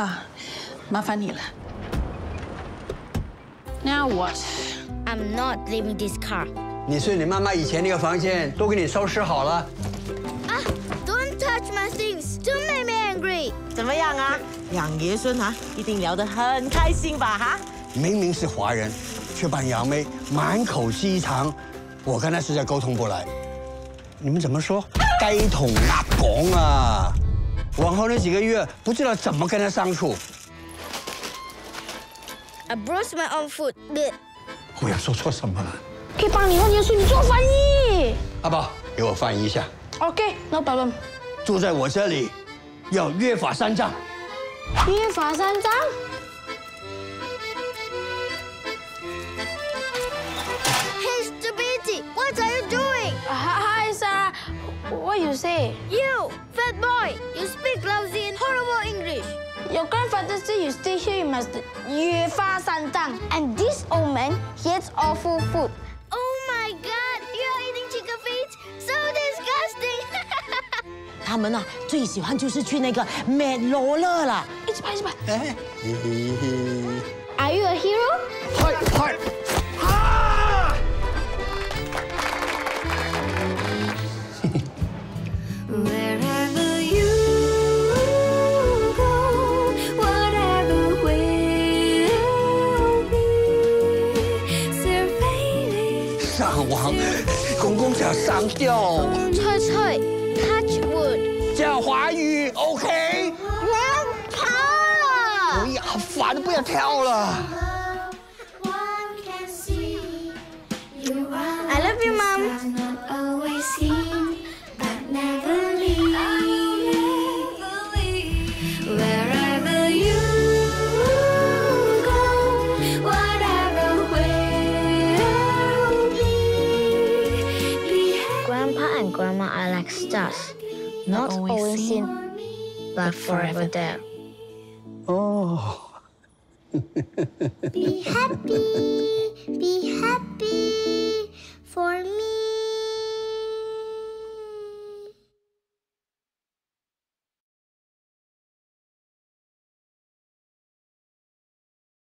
爸，麻烦你了。Now what? I'm not leaving this car. 你是你妈妈以前那个房间都给你收拾好了。Ah, don't touch my things. Don't make me angry. 怎么样啊？两爷孙啊，一定聊得很开心吧？哈？明明是华人，却扮杨梅满口鸡肠，我跟他实在沟通不来。你们怎么说？该同阿讲啊！往后那几个月不知道怎么跟他相处。I bruised my own foot. 我又说错什么了？可以帮你问耶稣，你做翻译。阿宝，给我翻译一下。OK，no problem。住在我这里，要约法三章。约法三章。Hey, stupidity! What are you doing? Hi, Sarah. What you say? You, fat boy! You Your grandfather said you stay here, you must 约法三章。 And this old man, he eats awful food. Oh my god! You are eating chicken feet? So disgusting! 他们啊，最喜欢就是去那个美罗乐了。一起拍，一起拍。哎， 网，公公想上吊，翠翠 touch wood. 讲华语，OK？我要跑！不要，烦，不要跳了。Grandpa and are like stars, not always seen, but forever there. Oh. Be happy, be happy,